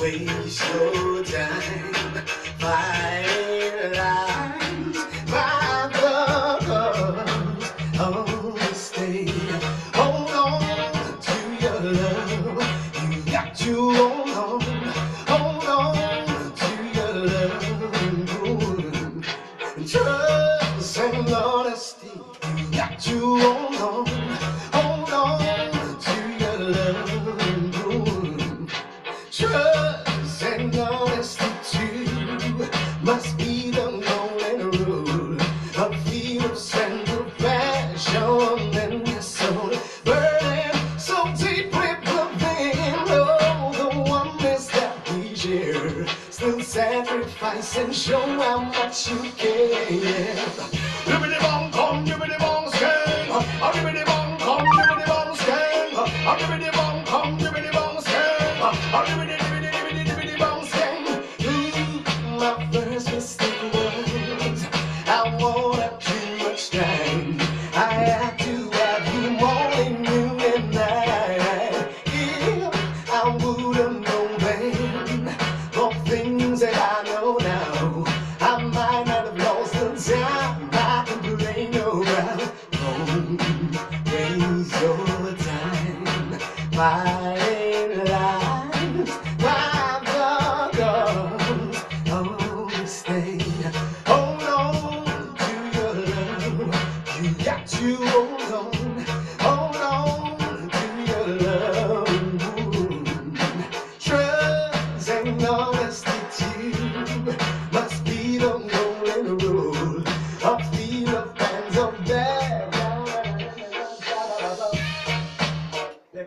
waste your time fighting lies by the guns. Oh, stay, hold on to your love. You got to hold on, hold on to your love. Trust and honesty. You got to hold on, Trust and honesty too must be the golden rule. Of strength of passion and your soul burning so deeply within. Oh, the oneness that we share. Still sacrifice and show how much you care. Time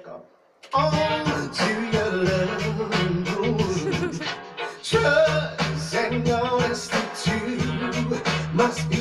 Up. On to your love. Trust and honesty too must be